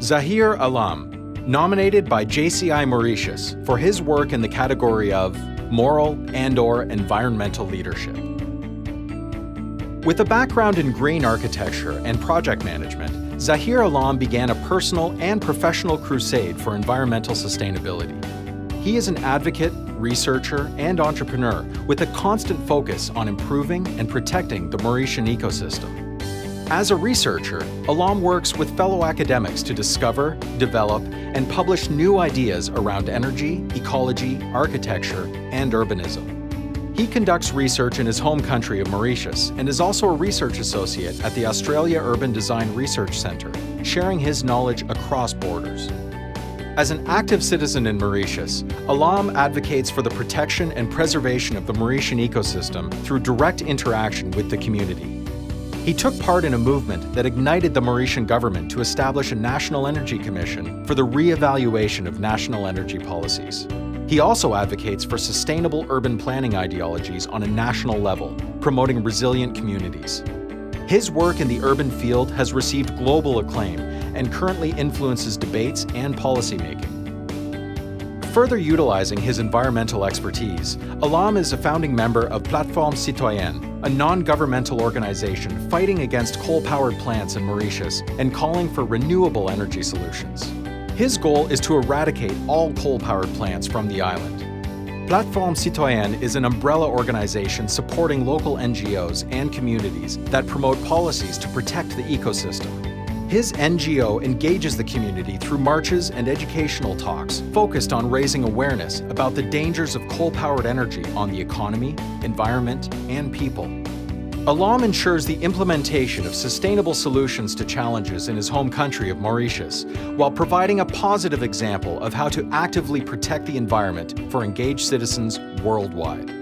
Zaheer Allam, nominated by JCI Mauritius for his work in the category of Moral and or Environmental Leadership. With a background in green architecture and project management, Zaheer Allam began a personal and professional crusade for environmental sustainability. He is an advocate, researcher, and entrepreneur with a constant focus on improving and protecting the Mauritian ecosystem. As a researcher, Allam works with fellow academics to discover, develop, and publish new ideas around energy, ecology, architecture, and urbanism. He conducts research in his home country of Mauritius and is also a research associate at the Australia Urban Design Research Centre, sharing his knowledge across borders. As an active citizen in Mauritius, Allam advocates for the protection and preservation of the Mauritian ecosystem through direct interaction with the community. He took part in a movement that ignited the Mauritian government to establish a National Energy Commission for the re-evaluation of national energy policies. He also advocates for sustainable urban planning ideologies on a national level, promoting resilient communities. His work in the urban field has received global acclaim and currently influences debates and policymaking. Further utilizing his environmental expertise, Allam is a founding member of Plateforme Citoyenne, a non-governmental organization fighting against coal-powered plants in Mauritius and calling for renewable energy solutions. His goal is to eradicate all coal-powered plants from the island. Plateforme Citoyenne is an umbrella organization supporting local NGOs and communities that promote policies to protect the ecosystem his NGO engages the community through marches and educational talks focused on raising awareness about the dangers of coal-powered energy on the economy, environment, and people. Allam ensures the implementation of sustainable solutions to challenges in his home country of Mauritius, while providing a positive example of how to actively protect the environment for engaged citizens worldwide.